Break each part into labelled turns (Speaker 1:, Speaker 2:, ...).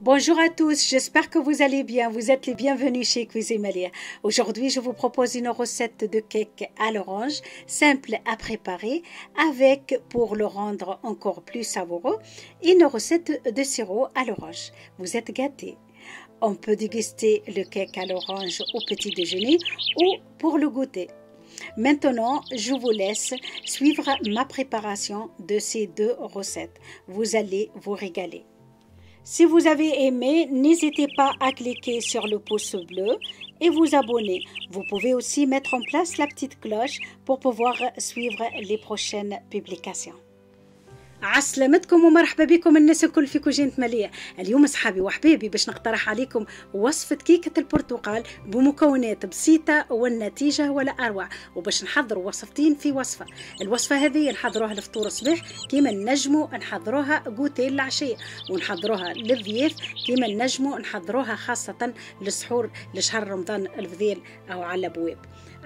Speaker 1: Bonjour à tous, j'espère que vous allez bien. Vous êtes les bienvenus chez Cuisine Aujourd'hui, je vous propose une recette de cake à l'orange, simple à préparer, avec, pour le rendre encore plus savoureux, une recette de sirop à l'orange. Vous êtes gâtés. On peut déguster le cake à l'orange au petit déjeuner ou pour le goûter. Maintenant, je vous laisse suivre ma préparation de ces deux recettes. Vous allez vous régaler. Si vous avez aimé, n'hésitez pas à cliquer sur le pouce bleu et vous abonner. Vous pouvez aussi mettre en place la petite cloche pour pouvoir suivre les prochaines publications. عسلامتكم ومرحبا بكم الناس الكل في كوجينة مالية اليوم أصحابي وحبيبي باش نقترح عليكم وصفة كيكة البرتقال بمكونات بسيطة والنتيجة ولا أروع وباش نحضروا وصفتين في وصفة. الوصفة هذه نحضروها الفطور الصباح كيما نجموا نحضروها قوتين العشية ونحضروها للضياف كيما نجموا نحضروها خاصة للسحور لشهر رمضان الفضيل أو على الأبواب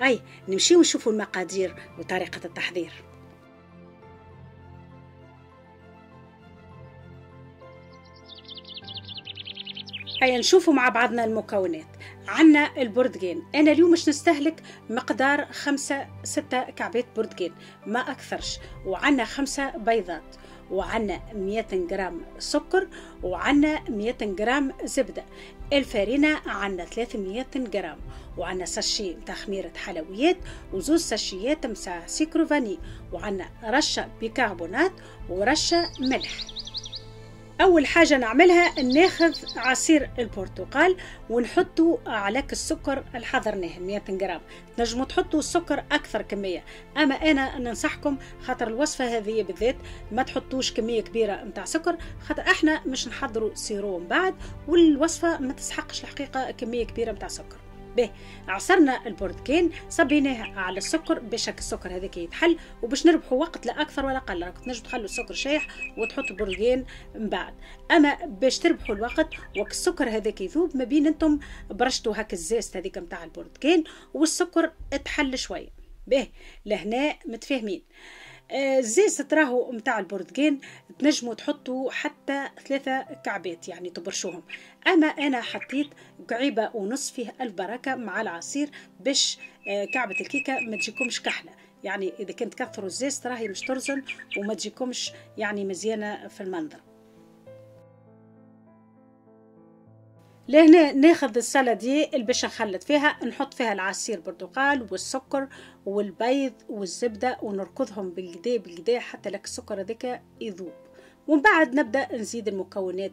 Speaker 1: أي نمشيو نشوفوا المقادير وطريقة التحضير. هيا نشوفوا مع بعضنا المكونات. عنا البرتقال. أنا اليوم مش نستهلك مقدار خمسة ستة كعبات برتقال ما أكثرش. وعنا خمسة بيضات. وعنا 200 جرام سكر. وعنا 200 جرام زبدة. الفارينة عنا 300 جرام. وعنا sachet متاع خميرة حلويات. وزوز ساشيات متاع sucre vanillé وعنا رشة بيكربونات. ورشة ملح. أول حاجة نعملها ناخذ عصير البرتقال ونحطه على السكر الحضرناه 100 جرام. تنجموا تحطوا السكر أكثر كمية. أما أنا ننصحكم خاطر الوصفة هذه بالذات ما تحطوش كمية كبيرة نتاع سكر خاطر إحنا مش نحضروا sirop من بعد والوصفة ما تسحقش الحقيقة كمية كبيرة نتاع سكر. باهي. عصرنا البرتقال صبيناه على السكر باش السكر هذاك يتحل وباش نربحوا وقت لا أكثر ولا أقل راكم تنجموا تخلوا السكر شايح وتحطوا البرتقال من بعد. أما باش تربحوا الوقت وقت السكر هذاك يذوب ما بين أنتم برشتوا هاك الزيست هذيك نتاع البرتقال والسكر تحل شوية به لهنا متفاهمين. الزيت تراهو متاع البرتقال تنجموا تحطوا حتى ثلاثة كعبات يعني تبرشوهم. أما أنا حطيت كعيبة ونص فيه البركة مع العصير باش آه، كعبة الكيكة ما تجيكمش كحلة. يعني إذا كنت كثروا الزيت راهي مش ترزن وما تجيكمش يعني مزيانة في المنظر. لهنا ناخذ السلة البش نخلط فيها نحط فيها العصير برتقال والسكر والبيض والزبدة ونركضهم بالقدا بالقدا حتى لك السكر هذاك يذوب. ومن بعد نبدأ نزيد المكونات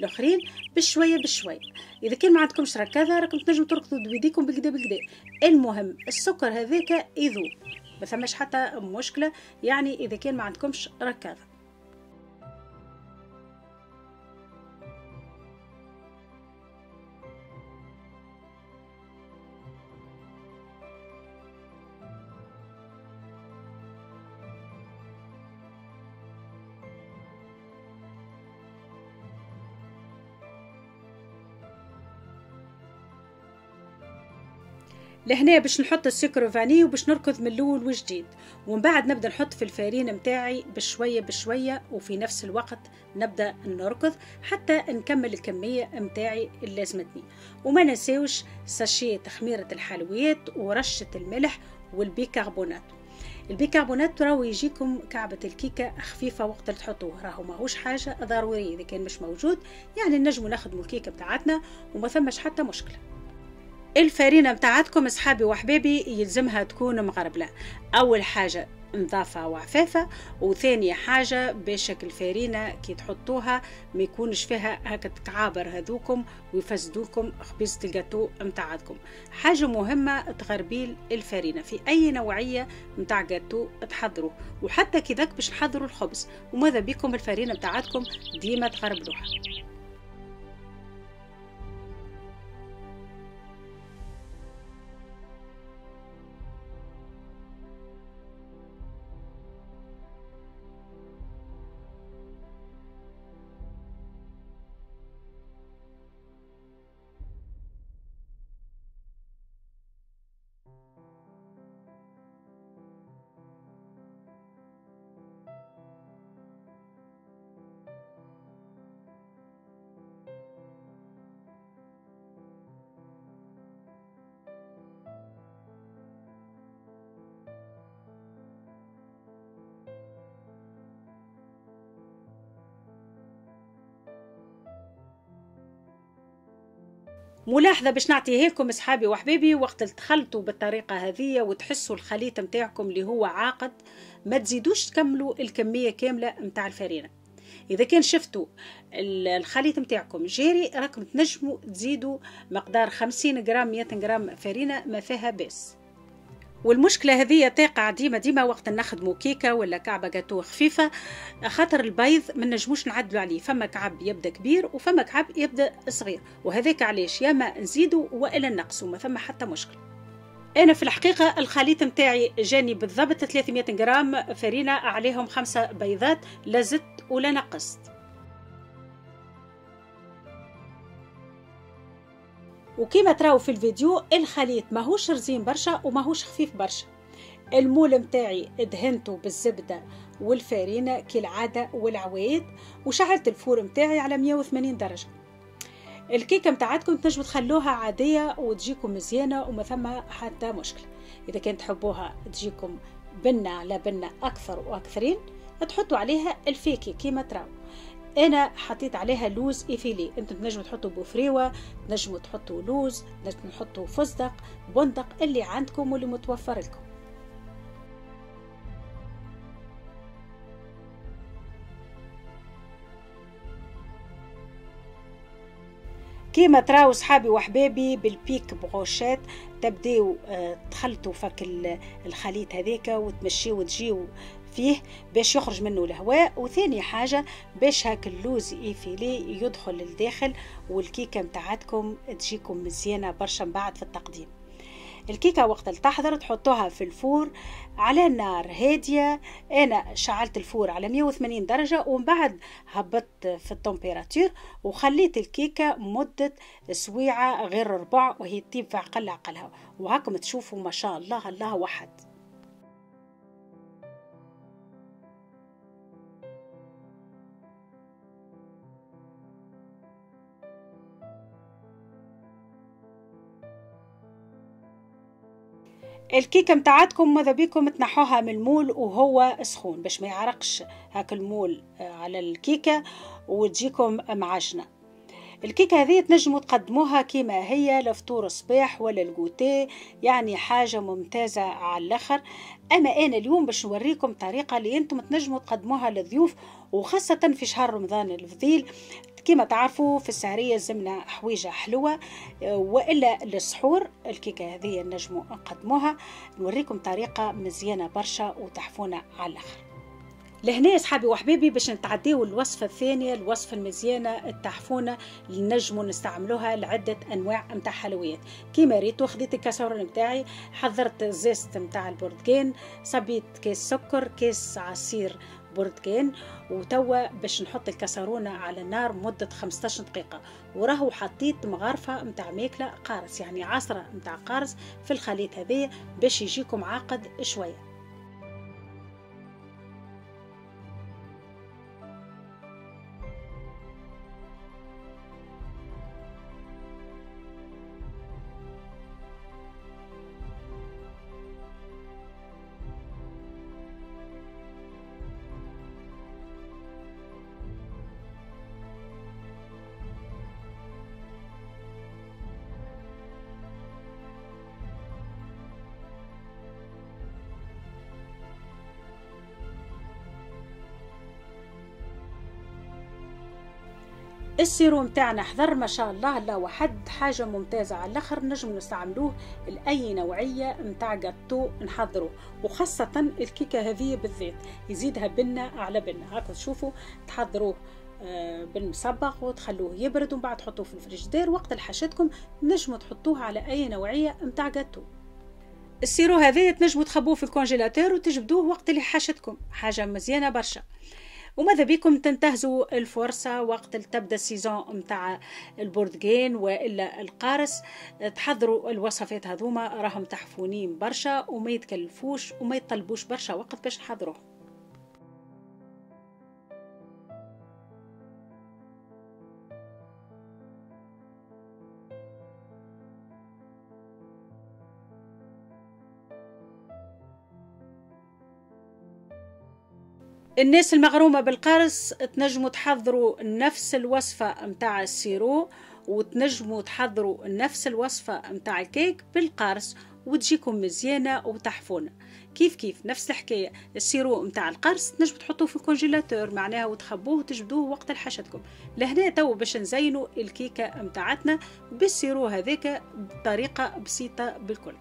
Speaker 1: الأخرين بشوية بشوية. إذا كان ما عندكمش ركاذه راكم تنجموا تركضوا بيديكم بالقدا بالقدا المهم السكر هذاك يذوب ما ثماش حتى مشكلة. يعني إذا كان ما عندكمش ركاذه لهنا باش نحط السكر vanillé وباش نركض من الأول وجديد ومن بعد نبدأ نحط في ال farine متاعي بشوية بشوية وفي نفس الوقت نبدأ نركض حتى نكمل الكمية متاعي اللي لازمتني وما نساوش sachet تخميرة الحلويات ورشة الملح والبيكربونات. البيكربونات راهو يجيكم كعبة الكيكة خفيفة وقت اللي تحطوه. راهو ماهوش حاجة ضرورية. إذا كان مش موجود يعني نجمو نخدمو الكيكة بتاعتنا وما ثمش حتى مشكلة. الفرينة بتاعتكم أصحابي وحبابي يلزمها تكون مغربلة أول حاجة نظافة وعفافة وثاني حاجة باش الفرينة كي تحطوها ما يكونش فيها هكا تعابر هذوكم ويفسدوكم خبيزة الجاتو متاعتكم حاجة مهمة تغربيل الفرينة. في أي نوعية متاع جاتو تحضروه وحتى كذاك باش نحضروا الخبز وماذا بكم الفرينة بتاعتكم ديما تغربلوها. ملاحظة باش نعطيها لكم أصحابي وحبيبي وقت دخلتوا بالطريقة هذه وتحسوا الخليط نتاعكم اللي هو عاقد ما تزيدوش تكملوا الكمية كاملة نتاع الفرينه إذا كان شفتوا الخليط نتاعكم جاري راكم تنجموا تزيدوا مقدار 50 غرام 100 غرام فرينه ما فيها باس والمشكلة هذه تقع ديما ديما وقت نخدمو كيكة ولا كعبة جاتو خفيفة. خاطر البيض ما نجموش نعدلو عليه. فما كعب يبدأ كبير وفما كعب يبدأ صغير. وهذاك علاش؟ يا ما نزيدو وإلا نقصو ما ثم حتى مشكل أنا في الحقيقة الخليط متاعي جاني بالضبط 300 غرام. فرينة عليهم خمسة بيضات لا زدت ولا نقصت. وكما تراو في الفيديو الخليط ماهوش رزين برشا وماهوش خفيف برشا. المول متاعي دهنته بالزبدة والفارينة كالعادة والعوايد وشعلت الفور متاعي على 180 درجة. الكيكة متاعتكم تنجموا تخلوها عادية وتجيكم مزيانة وما ثم حتى مشكلة. إذا كنت تحبوها تجيكم بنة على بنة أكثر وأكثرين تحطوا عليها الفيكي كيما تراو. أنا حطيت عليها لوز إيفيلي. أنتم تنجموا تحطوا بفريوه تنجموا تحطوا لوز تنجموا تحطوا فستق بندق اللي عندكم واللي متوفر لكم. كيما تراو صحابي وحبابي بال pique brochette تبداو آه، تخلطوا في هاك الخليط هذاك وتمشيو وتجيو فيه باش يخرج منه الهواء وثاني حاجة باش هاك اللوز effilé يدخل للداخل والكيكة متاعتكم تجيكم مزيانة برشا من بعد في التقديم. الكيكة وقت تحضر تحطوها في ال four على نار هادية. أنا شعلت ال four على 180 درجة ومن بعد هبطت في التمبيراتور وخليت الكيكة مدة سويعة غير ربع وهي تطيب في عقل عقلها وهاكم تشوفوا ما شاء الله الله وحد الكيكة متاعتكم ماذا بيكم تنحوها من المول وهو سخون باش ما يعرقش. هاك المول آه، على الكيكة وتجيكم معجنة الكيكة هذه تنجموا تقدموها كما هي لفطور الصباح ولا الجوتي يعني حاجة ممتازة على الآخر. أما أنا اليوم باش نوريكم طريقة اللي أنتم تنجموا تقدموها للضيوف وخاصة في شهر رمضان الفضيل. كما تعرفوا في السهرية زمنا حويجة حلوة وإلا للسحور الكيكة هذه نجموا نقدموها. نوريكم طريقة مزيانة برشا وتحفونة على الآخر. لهنا اصحابي وحبيبي باش نتعديو الوصفة الثانية الوصفة المزيانة التحفونة اللي نجموا نستعملوها لعدة أنواع متاع حلويات. كيما ريتو خديت الكاسرون متاعي حضرت zeste متاع البرتقال صبيت كيس سكر كيس عصير برتقان وتوا باش نحط الكسرونه على النار مدة 15 دقيقة. وراهو حطيت مغارفة متاع ماكلة قارص يعني عصرة متاع قارص في الخليط هذايا باش يجيكم عاقد شوية. ال sirop متاعنا حضر ما شاء الله لا وحد حاجة ممتازة. على الآخر نجم نستعملوه لأي نوعية متاع جاتو نحضروه وخاصة الكيكة هذه بالذات يزيدها بنة على بنة هاكا تشوفوا تحضروه آه، بالمصبغ وتخلوه يبرد ومن بعد تحطوه في الفريجدير. وقت الحشتكم نجموا تحطوه على أي نوعية متاع جاتو ال sirop هذا تنجموا تخبوه في ال congélateur وتجبدوه وقت اللي حشتكم حاجة مزيانة برشا. وماذا بكم تنتهزوا الفرصة وقت تبدا السيزون متاع البرتقال وإلا القارص تحضروا الوصفات هذوما راهم تحفونين برشا وما يتكلفوش وما يطلبوش برشا وقت باش نحضروهم الناس المغرومة بالقارص تنجموا تحضروا نفس الوصفة متاع ال sirop وتنجموا تحضروا نفس الوصفة متاع الكيك بالقارص وتجيكم مزيانة وتحفونة كيف كيف؟ نفس الحكاية. ال sirop متاع القارص تنجموا تحطوه في ال congélateur معناها وتخبوه وتجبدوه وقت الحشتكم لهنا تو باش نزينوا الكيكة متاعتنا بال sirop هذاك بطريقة بسيطة بالكل.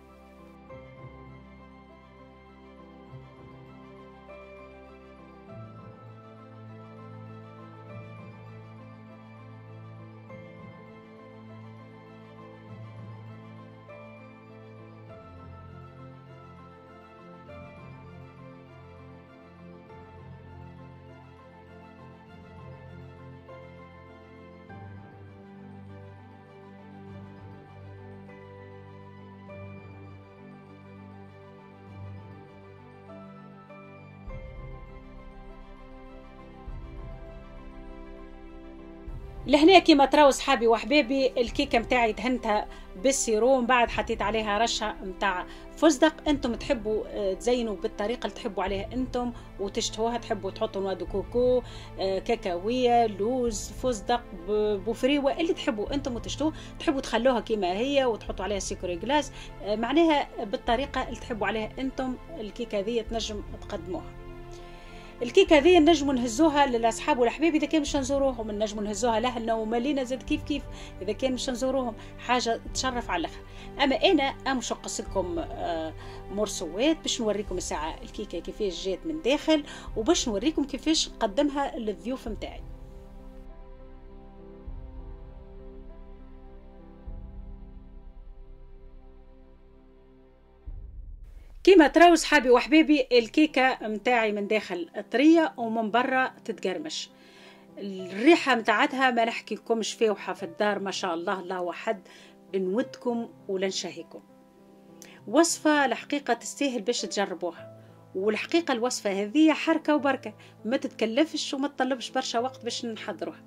Speaker 1: لهنا كيما تراو صحابي وحبابي الكيكة متاعي دهنتها بال sirop من بعد حطيت عليها رشة متاع فستق. أنتم تحبوا آه، تزينوا بالطريقة اللي تحبوا عليها أنتم وتشتهوها تحبوا تحطوا noix de coco آه، كاكاوية لوز فستق بوفريوة اللي تحبوا أنتم وتشتوه تحبوا تخلوها كيما هي وتحطوا عليها sucre glace آه، معناها بالطريقة اللي تحبوا عليها أنتم الكيكة هذه تنجم تقدموها. الكيكه هذه نجموا نهزوها للأصحاب والحبايب إذا كان مش نزوروهم نجموا نهزوها لهنا ومالينا زاد كيف كيف. إذا كان مش نزوروهم حاجة تشرف على الآخر. أما أنا امش لكم آه، مرسوات باش نوريكم الساعة الكيكة كيفاش جات من داخل وباش نوريكم كيفاش نقدمها للضيوف متاعي. كيما تراو صحابي وحبيبي الكيكة متاعي من داخل طرية ومن برا تتقرمش. الريحة متاعتها ما نحكي لكمش فيوحة في الدار ما شاء الله الله وحد نودكم ولنشهيكم وصفة الحقيقة تستاهل باش تجربوها. والحقيقة الوصفة هذه حركة وبركة. ما تتكلفش وما تطلبش برشا وقت باش نحضروها.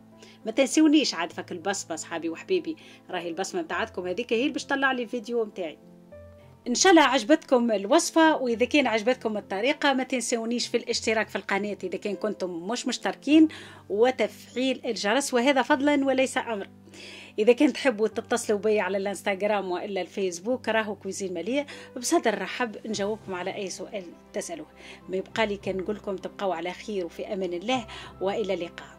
Speaker 1: ما تنسونيش عاد فك البصمة صحابي وحبيبي. راهي البصمة متاعتكم هذيك هي باش تطلع لي الفيديو متاعي. إن شاء الله عجبتكم الوصفة وإذا كان عجبتكم الطريقة ما تنسونيش في الاشتراك في القناة إذا كان كنتم مش مشتركين وتفعيل الجرس وهذا فضلا وليس أمر إذا كنت تحبوا تتصلوا بي على الانستغرام وإلا الفيسبوك راهو كويزين ماليه بصدر رحب نجاوبكم على أي سؤال تسألوه. ما يبقى لي كان نقول لكم تبقوا على خير وفي أمان الله وإلى اللقاء.